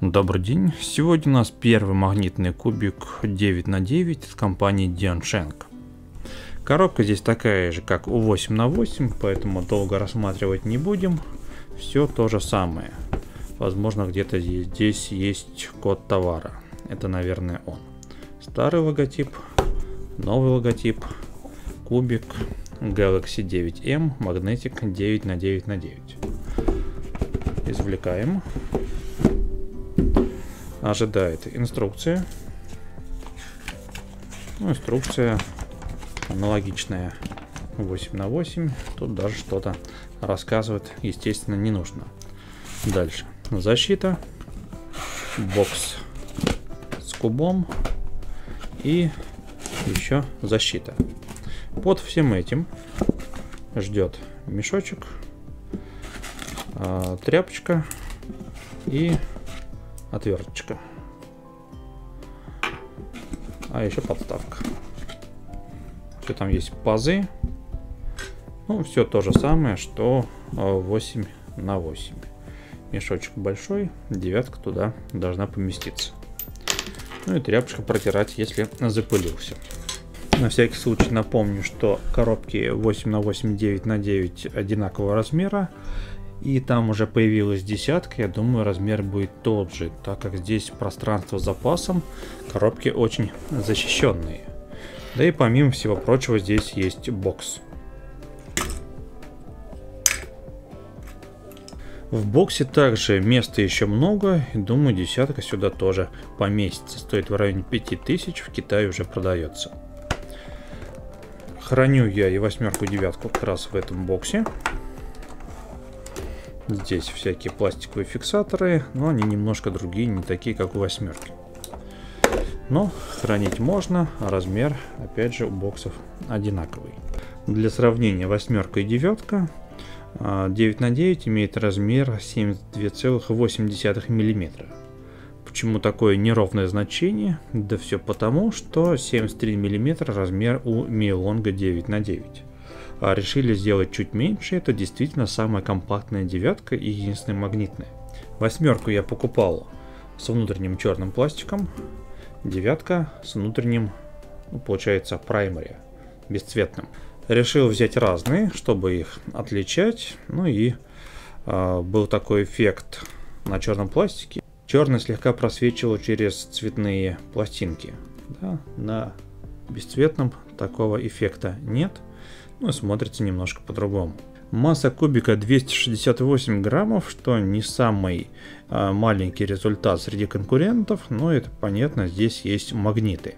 Добрый день. Сегодня у нас первый магнитный кубик 9 на 9 от компании Diansheng. Коробка здесь такая же, как у 8 на 8, поэтому долго рассматривать не будем. Все то же самое. Возможно, где-то здесь есть код товара. Это, наверное, он. Старый логотип, новый логотип, кубик Galaxy 9M, магнетик 9 на 9 на 9. Извлекаем ожидает инструкция. Ну, инструкция аналогичная 8 на 8. Тут даже что-то рассказывать, естественно, не нужно. Дальше. Защита. Бокс с кубом. И еще защита. Под всем этим ждет мешочек, а, тряпочка и отверточка. А еще подставка. Все там есть пазы. Ну, все то же самое, что 8 а, на 8. Мешочек большой, девятка туда должна поместиться. Ну и тряпочка протирать, если запылился. На всякий случай напомню, что коробки 8 на 8, 9 на 9 одинакового размера. И там уже появилась десятка, я думаю размер будет тот же, так как здесь пространство с запасом, коробки очень защищенные. Да и помимо всего прочего здесь есть бокс. В боксе также места еще много, и думаю десятка сюда тоже поместится. Стоит в районе 5000, в Китае уже продается. Храню я и восьмерку, и девятку как раз в этом боксе. Здесь всякие пластиковые фиксаторы, но они немножко другие, не такие, как у восьмерки. Но хранить можно, а размер, опять же, у боксов одинаковый. Для сравнения, восьмерка и девятка 9 а, на 9 имеет размер 72,8 мм. Почему такое неровное значение? Да все потому, что 73 мм размер у Милонга 9 на 9 а решили сделать чуть меньше. Это действительно самая компактная девятка и единственная магнитная. Восьмерку я покупал с внутренним черным пластиком. Девятка с внутренним, ну, получается, праймари, бесцветным. Решил взять разные, чтобы их отличать. Ну и э, был такой эффект на черном пластике. Черный слегка просвечивал через цветные пластинки. Да, на бесцветном такого эффекта нет ну, смотрится немножко по-другому. Масса кубика 268 граммов, что не самый э, маленький результат среди конкурентов, но это понятно, здесь есть магниты.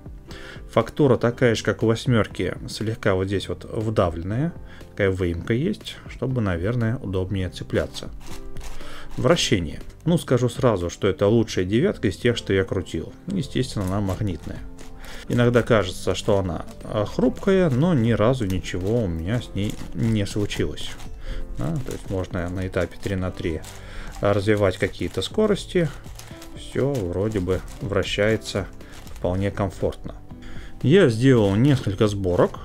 Фактура такая же, как у восьмерки, слегка вот здесь вот вдавленная, такая выемка есть, чтобы, наверное, удобнее цепляться. Вращение. Ну, скажу сразу, что это лучшая девятка из тех, что я крутил. Естественно, она магнитная. Иногда кажется, что она а, хрупкая, но ни разу ничего у меня с ней не случилось. Да, то есть можно на этапе 3 на 3 развивать какие-то скорости. Все вроде бы вращается вполне комфортно. Я сделал несколько сборок,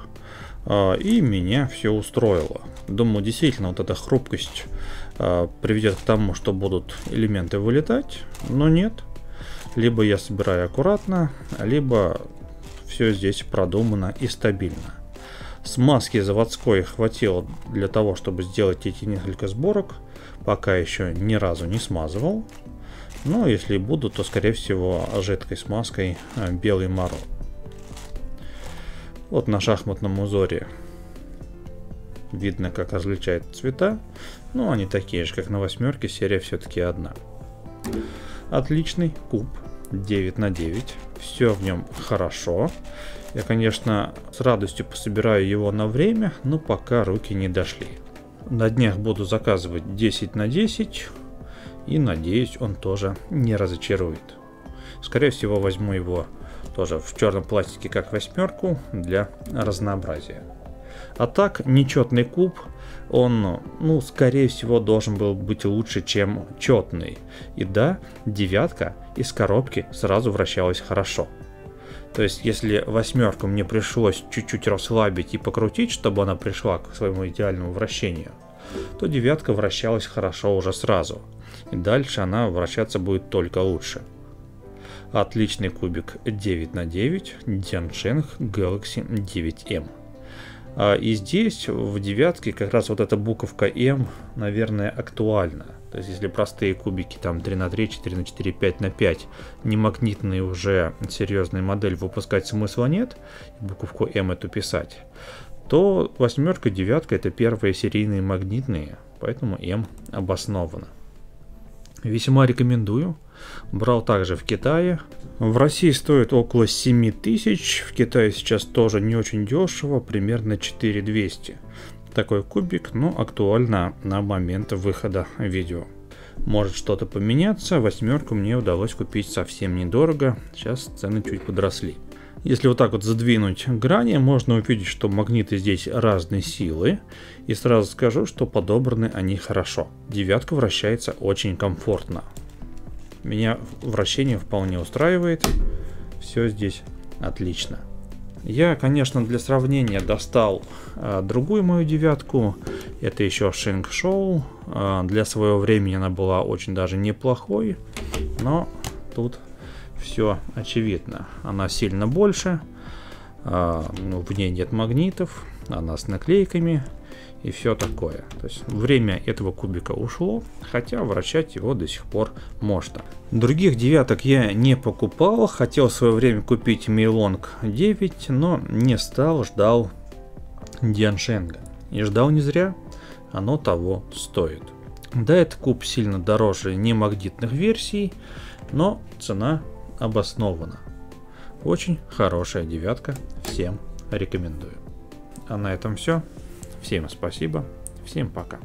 а, и меня все устроило. Думаю, действительно, вот эта хрупкость а, приведет к тому, что будут элементы вылетать, но нет. Либо я собираю аккуратно, либо все здесь продумано и стабильно. Смазки заводской хватило для того, чтобы сделать эти несколько сборок. Пока еще ни разу не смазывал. Но если буду, то скорее всего жидкой смазкой э, белый мороз. Вот на шахматном узоре видно, как различают цвета. Но они такие же, как на восьмерке, серия все-таки одна. Отличный куб 9 на 9. Все в нем хорошо. Я, конечно, с радостью пособираю его на время, но пока руки не дошли. На днях буду заказывать 10 на 10 и надеюсь он тоже не разочарует. Скорее всего возьму его тоже в черном пластике как восьмерку для разнообразия. А так, нечетный куб он, ну, скорее всего, должен был быть лучше, чем четный. И да, девятка из коробки сразу вращалась хорошо. То есть, если восьмерку мне пришлось чуть-чуть расслабить и покрутить, чтобы она пришла к своему идеальному вращению, то девятка вращалась хорошо уже сразу. И дальше она вращаться будет только лучше. Отличный кубик 9 на 9 Diansheng Galaxy 9M. А, и здесь в девятке как раз вот эта буковка М, наверное, актуальна. То есть если простые кубики там 3 на 3, 4 на 4, 5 на 5, не магнитные уже серьезные модель выпускать смысла нет, буковку М эту писать, то восьмерка, девятка это первые серийные магнитные, поэтому М обосновано. Весьма рекомендую. Брал также в Китае. В России стоит около 7 тысяч. В Китае сейчас тоже не очень дешево, примерно 4200. Такой кубик, но актуально на момент выхода видео. Может что-то поменяться. Восьмерку мне удалось купить совсем недорого. Сейчас цены чуть подросли. Если вот так вот задвинуть грани, можно увидеть, что магниты здесь разной силы. И сразу скажу, что подобраны они хорошо. Девятка вращается очень комфортно. Меня вращение вполне устраивает. Все здесь отлично. Я, конечно, для сравнения достал а, другую мою девятку. Это еще Sheng Show. А, для своего времени она была очень даже неплохой. Но тут все очевидно. Она сильно больше. А, ну, в ней нет магнитов. Она с наклейками и все такое. То есть время этого кубика ушло, хотя вращать его до сих пор можно. Других девяток я не покупал, хотел в свое время купить Мейлонг 9, но не стал, ждал Дианшенга. И ждал не зря, оно того стоит. Да, этот куб сильно дороже не магнитных версий, но цена обоснована. Очень хорошая девятка, всем рекомендую. А на этом все. Всем спасибо, всем пока.